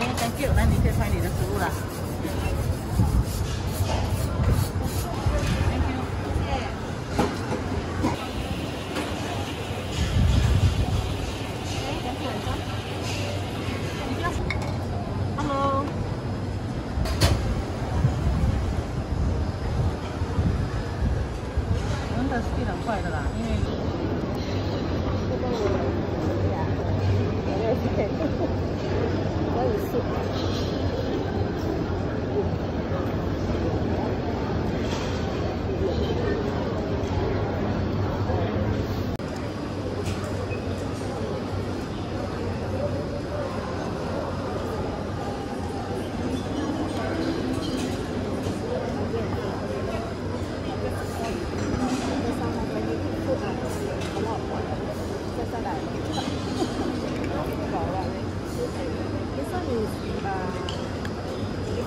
哎，Thank you，那你可以拍你的食物了。那是非常快的啦，因为这个，对，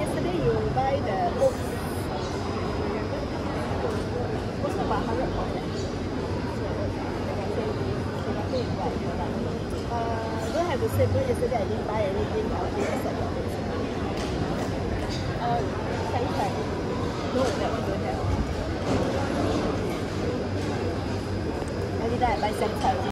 yesterday you buy the about 100 for that? Uh, don't have to say because yesterday I didn't buy anything. I'll just. Uh, Shang No, that one don't have. Every day I buy Shang